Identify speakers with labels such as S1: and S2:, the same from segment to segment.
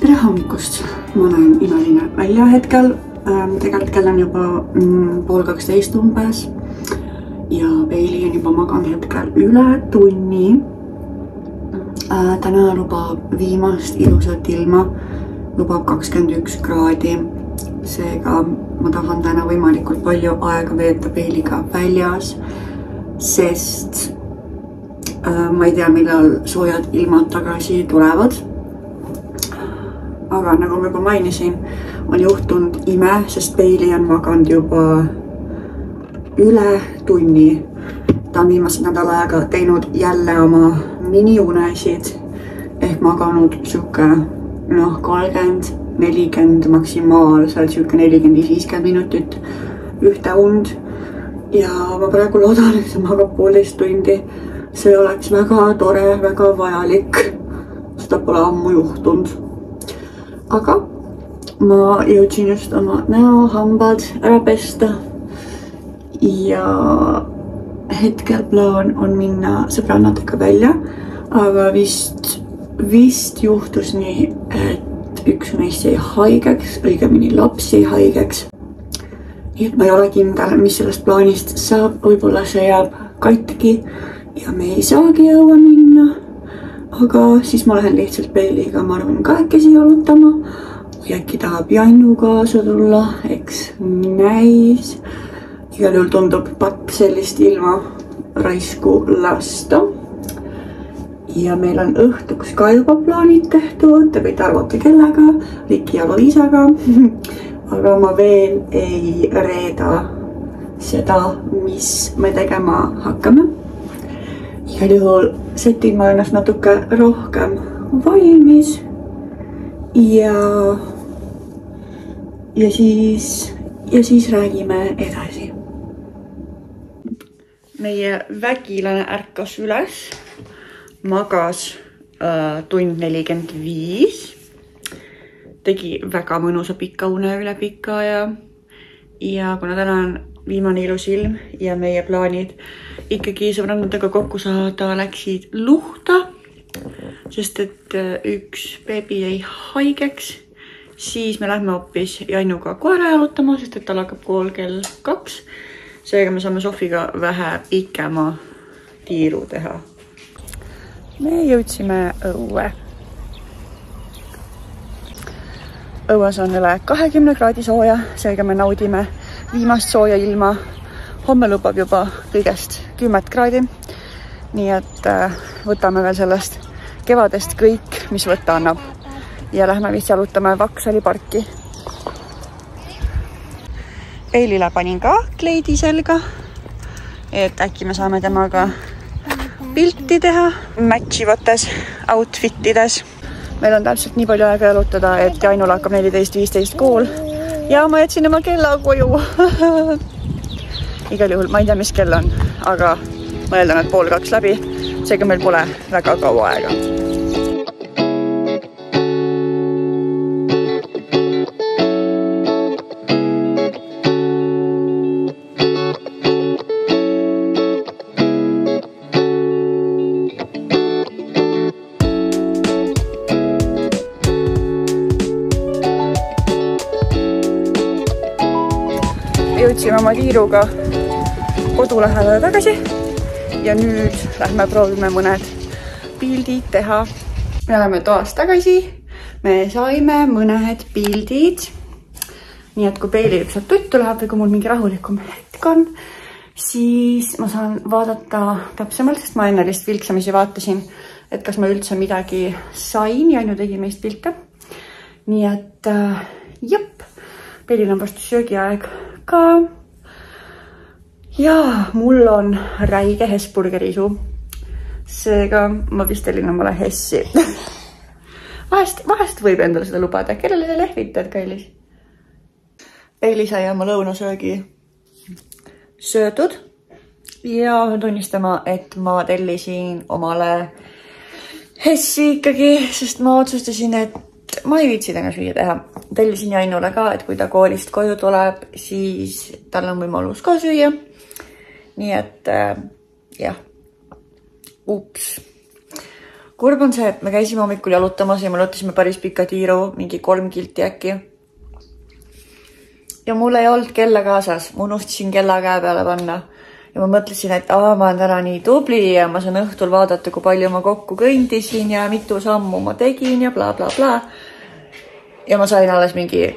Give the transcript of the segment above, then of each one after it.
S1: tere hommikust, ma näen imeline välja hetkel ähm,. tegelikult kell on juba mm, pool kaksteist umbes. ja Peili on juba maganud hetkel üle tunni äh,. täna lubab viimast ilusat ilma, lubab kakskümmend üks kraadi. Seega ma tahan täna võimalikult palju aega veeta Peiliga väljas, sest äh, ma ei tea, millal soojad ilmad tagasi tulevad aga nagu ma juba mainisin, on juhtunud ime, sest Bailey on maganud juba üle tunni. ta on viimase nädala aega teinud jälle oma miniunesid ehk maganud sihuke noh, kolmkümmend, nelikümmend maksimaalselt sihuke nelikümmend viis, viiskümmend minutit ühte und. ja ma praegu loodan, et ta magab poolteist tundi. see oleks väga tore, väga vajalik. seda pole ammu juhtunud aga ma jõudsin just oma näohambad ära pesta. ja hetkel plaan on minna sõbrannadega välja, aga vist, vist juhtus nii, et üks meist jäi haigeks, õigemini laps jäi haigeks. nii et ma ei ole kindel, mis sellest plaanist saab, võib-olla see jääb katki ja me ei saagi jõua minna aga siis ma lähen lihtsalt Peeliga, ma arvan, kahekesi jalutama. või äkki tahab Jannu kaasa tulla, eks näis. igal juhul tundub patt sellist ilma raisku lasta. Ja meil on õhtuks ka juba plaanid tehtud, te võite arvata kellega, Riki ja Loisaga aga ma veel ei reeda seda, mis me tegema hakkame igal juhul setin ma ennast natuke rohkem valmis. ja, ja siis, ja siis räägime edasi. meie vägilane ärkas üles, magas äh, tund nelikümmend viis, tegi väga mõnusa pika une üle pika aja. ja kuna täna on viimane ilus ilm ja meie plaanid ikkagi sõbrannadega kokku saada läksid luhta. sest et äh, üks beebi jäi haigeks, siis me lähme hoopis Jannuga koera jalutama, sest et tal hakkab kool kell kaks. seega me saame Sofiga vähe pikema tiiru teha. Me jõudsime õue. õues on üle kahekümne kraadi sooja, seega me naudime viimast sooja ilma. homme lubab juba kõigest kümmet kraadi. nii et äh, võtame veel sellest kevadest kõik, mis võtta annab. ja lähme vist jalutame Vaksali parki. Eilile panin ka kleidi selga. et äkki me saame temaga pilti teha match ivates outfit ides. meil on täpselt nii palju aega jalutada, et Jainul hakkab neliteist, viisteist kool. Ja ma jätsin oma kella koju. Igal juhul ma ei tea, mis kell on, aga ma eeldan, et pool kaks läbi, seega meil pole väga kaua aega jõudsime oma tiiruga kodu lähedale tagasi ja nüüd lähme proovime mõned pildid teha. me oleme toas tagasi, me saime mõned pildid. nii et kui Peili sealt tuttu läheb või kui mul mingi rahulikum hetk on, siis ma saan vaadata täpsemalt, sest ma enne lihtsalt vilksamisi vaatasin, et kas ma üldse midagi sain ja Ainu tegi meist pilte. nii et äh, jep, Peilil on varsti söögiaeg ka ja mul on räige Hesburgeri isu. seega ma vist tellin omale Hessi. Vahest, vahest võib endale seda lubada, kellele sa lehvitad, kallis? Eili sai oma lõunasöögi. Söödud ja tunnistama, et ma tellisin omale Hessi ikkagi, sest ma otsustasin, et ma ei viitsi täna süüa teha tellisin Jainule ka, et kui ta koolist koju tuleb, siis tal on võimalus ka süüa. nii et äh, jah, ups. kurb on see, et me käisime hommikul jalutamas ja me jalutasime päris pika tiiru, mingi kolm kilti äkki. ja mul ei olnud kella kaasas, ma unustasin kella käe peale panna ja ma mõtlesin, et aa, ma olen täna nii tubli ja ma saan õhtul vaadata, kui palju ma kokku kõndisin ja mitu sammu ma tegin ja blablabla bla, bla. bla. Ja ma sain alles mingi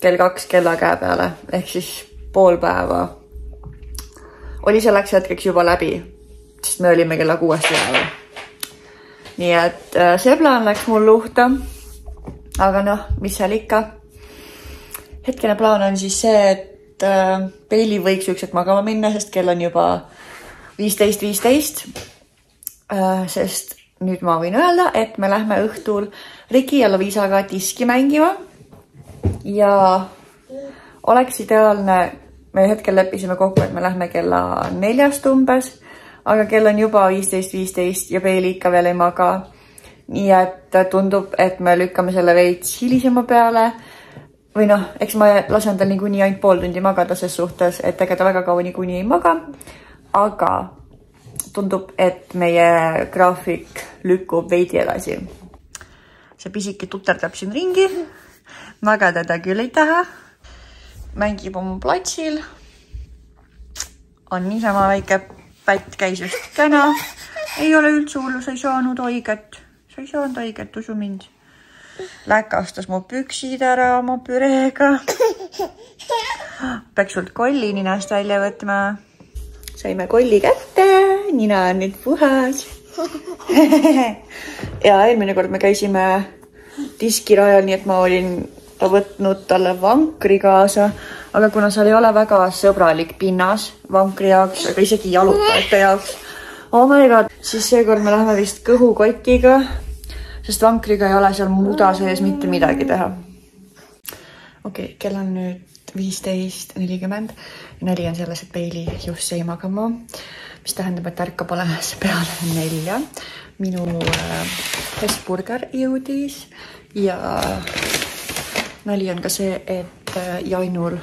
S1: kell kaks kella käe peale ehk siis pool päeva oli selleks hetkeks juba läbi, sest me olime kella kuuest üleval. nii et äh, see plaan läks mul luhta. aga noh, mis seal ikka. hetkene plaan on siis see, et et äh, võiks ükskord magama minna, sest kell on juba viisteist, viisteist. Äh, sest nüüd ma võin öelda, et me lähme õhtul Riki ja Lovisaga diski mängima. ja oleks ideaalne, me hetkel leppisime kokku, et me lähme kella neljast umbes, aga kell on juba viisteist, viisteist ja Peili ikka veel ei maga. nii et tundub, et me lükkame selle veits hilisema peale või noh, eks ma lasen tal niikuinii ainult pool tundi magada ses suhtes, et ega ta väga kaua niikuinii ei maga. aga tundub, et meie graafik lükkub veidi edasi. See pisike tuterdab siin ringi. magada ta küll ei taha. mängib oma platsil. on niisama väike pätt käis just täna. ei ole üldse hullu, sa ei saanud haiget. sa ei saanud haiget, usu mind läkastas mu püksid ära oma püreega. peaks sult kolli ninast välja võtma. saime kolli kätte, nina on nüüd puhas ja eelmine kord me käisime diskirajal, nii et ma olin võtnud talle vankri kaasa, aga kuna seal ei ole väga sõbralik pinnas vankri jaoks, aga isegi jalutajate jaoks, oh my god, siis seekord me lähme vist kõhukotiga sest vankriga ei ole seal muda sees mitte midagi teha. okei okay,, kell on nüüd viisteist nelikümmend ja nali on selles, et Peili just jäi magama, mis tähendab, et ärkab alles peale nelja. minu äh, Hesburger jõudis ja nali on ka see, et äh, Jainul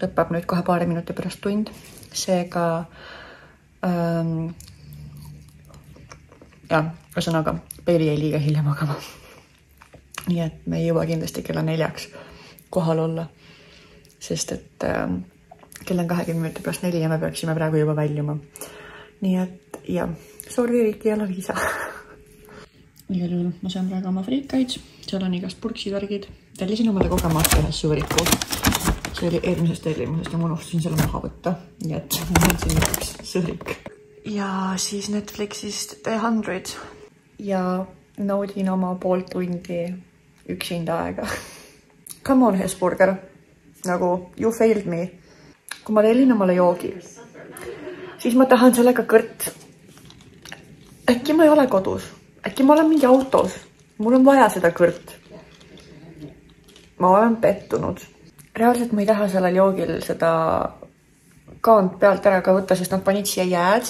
S1: lõpeb nüüd kohe paari minuti pärast tund, seega ähm, jah, ühesõnaga Peeli jäi liiga hilja magama. nii et me ei jõua kindlasti kella neljaks kohal olla. Sest et äh, kell on kahekümne minuti pärast neli ja me peaksime praegu juba väljuma. nii et jah, sorry, Riki ja Loviisa igal juhul ma saan praegu oma friikaid, seal on igast purksid, värgid. tellisin omale kogemata ühe sõõriku. see oli eelmisest tellimusest ja ma unustasin selle maha võtta, nii et ma võtsin üks sõõrik. ja siis Netflixist The Hundred ja naudin oma pool tundi üksinda aega. Come on, Hesburger, nagu you failed me. kui ma tellin omale joogi, siis ma tahan sellega kõrt. äkki ma ei ole kodus, äkki ma olen mingi autos, mul on vaja seda kõrt. ma olen pettunud. reaalselt ma ei taha sellel joogil seda kaant pealt ära ka võtta, sest nad panid siia jääd.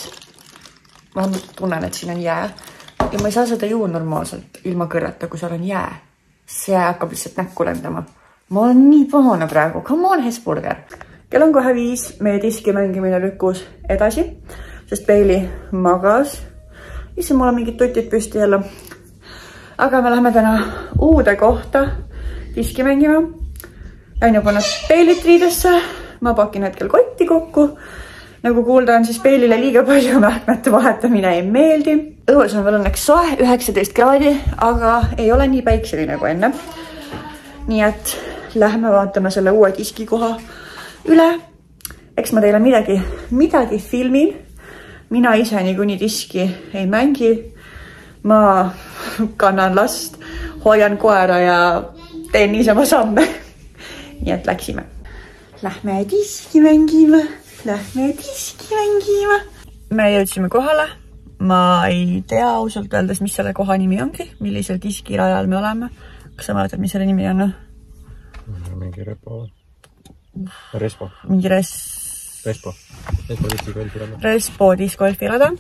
S1: ma tunnen, et siin on jää ja ma ei saa seda juua normaalselt ilma kõrreta, kui seal on jää. see jää hakkab lihtsalt näkku lendama. Ma olen nii pahane praegu, come on, Hesburger. kell on kohe viis, meie diski mängimine lükkus edasi, sest Peili magas. issand, mul on mingid tutid püsti jälle. aga me läheme täna uude kohta diski mängima. Ainu paneb Peilit riidesse, ma pakin hetkel kotti kokku nagu kuulda on, siis peilile liiga palju mähkmete vahetamine ei meeldi. õues on veel õnneks soe, üheksateist kraadi, aga ei ole nii päikseline kui enne. nii et lähme vaatame selle uue diskikoha üle. eks ma teile midagi, midagi filmin. mina ise niikuinii diski ei mängi. ma kannan last, hoian koera ja teen niisama samme. nii et läksime. Lähme diski mängima Lähme diski mängima. me jõudsime kohale. ma ei tea ausalt öeldes, mis selle koha nimi ongi, millisel diskirajal me oleme. kas sa mäletad, mis selle nimi on?
S2: Mingi repo. Respo.
S1: mingi res.
S2: Respo. Respo diskigolfirada.
S1: Respo diskgolfirada.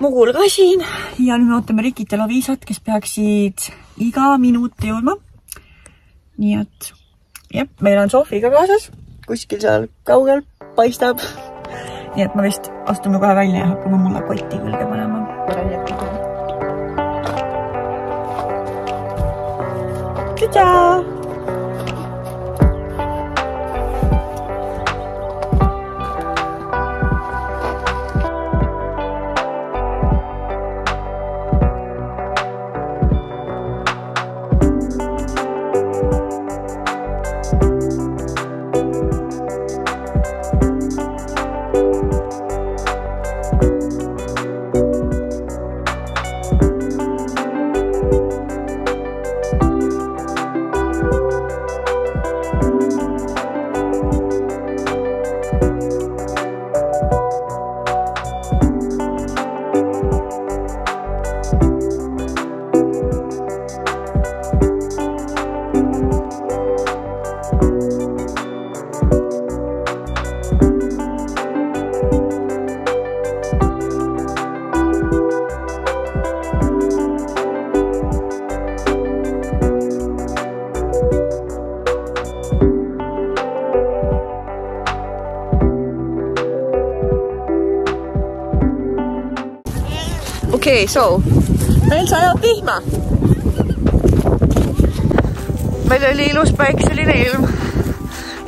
S1: Mugul ka siin ja nüüd me ootame Rikit ja Loviisat, kes peaksid iga minut jõudma. nii et jah, meil on Sofi ka kaasas, kuskil seal kaugel paistab. nii et ma vist astume kohe välja ja hakkame mulle kotti külge panema. tšau. Okei okay,, so meil sajab vihma. meil oli ilus päikseline ilm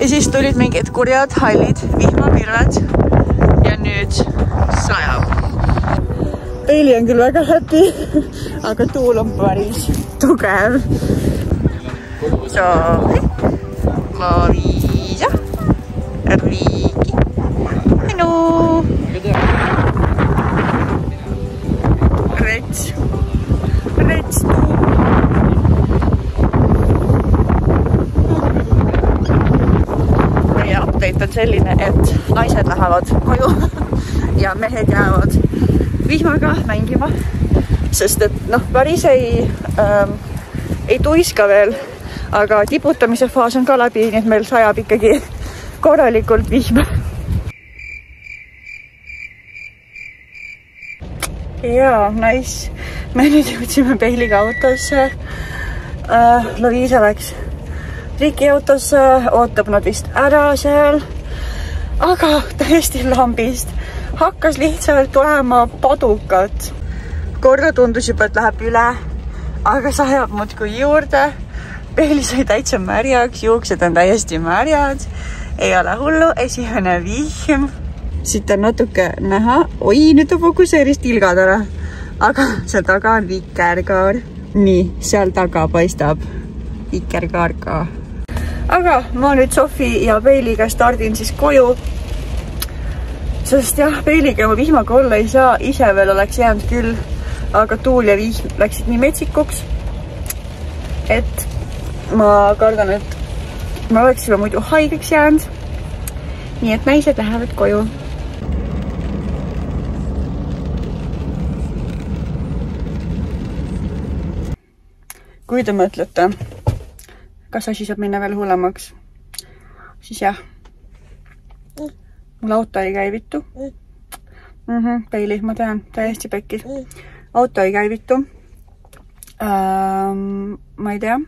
S1: ja siis tulid mingid kurjad hallid vihmapilved ja nüüd sajab. Peili on küll väga happy, aga tuul on päris tugev. So, Loviisa, Riiki, minu rets, rets meie update on selline, et naised lähevad koju ja mehed jäävad vihmaga mängima, sest et noh, päris ei ähm,, ei tuiska veel, aga tiputamise faas on ka läbi, nii et meil sajab ikkagi korralikult vihma jaa, nice. me nüüd jõudsime Peiliga autosse äh,. Loviisa läks Riki autosse, ootab nad vist ära seal. aga täiesti lambist hakkas lihtsalt tulema padukat. korra tundus juba, et läheb üle, aga sajab muudkui juurde. Peili sai täitsa märjaks, juuksed on täiesti märjad. ei ole hullu, esimene vihm siit on natuke näha, oi, nüüd ta fokusseeris tilgad ära, aga seal taga on vikerkaar. nii, seal taga paistab vikerkaar ka. aga ma nüüd Sofi ja Peiliga stardin siis koju. sest jah, Peiliga ma vihmaga olla ei saa, ise veel oleks jäänud küll, aga tuul ja vihm läksid nii metsikuks, et ma kardan, et ma oleks juba muidu haigeks jäänud. nii et naised lähevad koju kui te mõtlete, kas asi saab minna veel hullemaks, siis jah. mul auto ei käivitu mm. -hmm, Peili, ma tean, täiesti pekkis. auto ei käivitu ähm,. ma ei tea,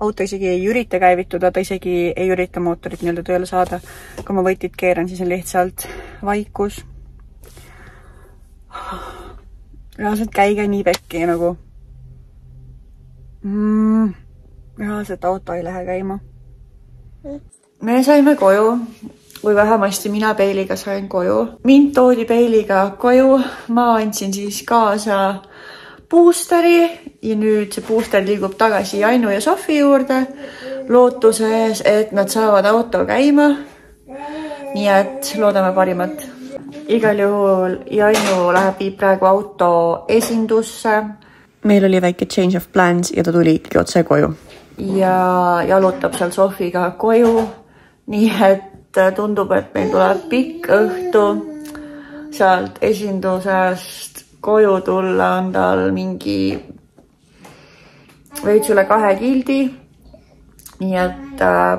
S1: auto isegi ei ürita käivituda, ta isegi ei ürita mootorit nii-öelda tööle saada. kui ma võtit keeran, siis on lihtsalt vaikus. reaalselt käige nii pekki nagu mm,? reaalselt auto ei lähe käima. me saime koju või vähemasti mina Peiliga sain koju. mind toodi Peiliga koju, ma andsin siis kaasa boosteri ja nüüd see booster liigub tagasi Jannu ja Sofi juurde lootuses, et nad saavad auto käima. nii et loodame parimat. igal juhul Jannu läheb, viib praegu auto esindusse meil oli väike change of plans ja ta tuli ikkagi otse koju. ja jalutab seal Sofiga koju. nii et tundub, et meil tuleb pikk õhtu. sealt esindusest koju tulla on tal mingi veits üle kahe kildi. nii et äh,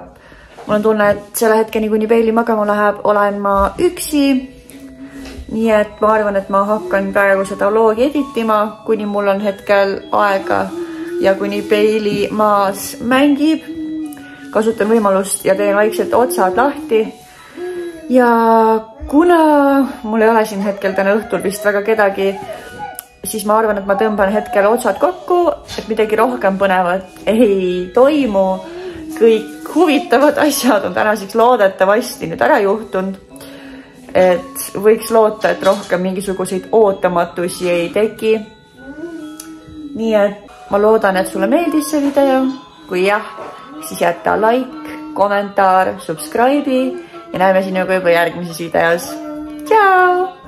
S1: mul on tunne, et selle hetkeni, kuni Peili magama läheb, olen ma üksi nii et ma arvan, et ma hakkan praegu seda vlogi editima, kuni mul on hetkel aega ja kuni Peili maas mängib. kasutan võimalust ja teen vaikselt otsad lahti. ja kuna mul ei ole siin hetkel täna õhtul vist väga kedagi, siis ma arvan, et ma tõmban hetkel otsad kokku, et midagi rohkem põnevat ei toimu. kõik huvitavad asjad on tänaseks loodetavasti nüüd ära juhtunud. Et võiks loota, et rohkem mingisuguseid ootamatusi ei teki. nii et ma loodan, et sulle meeldis see video. kui jah, siis jäta like, kommentaar, subscribe'i ja näeme sinuga juba järgmises videos. tšau!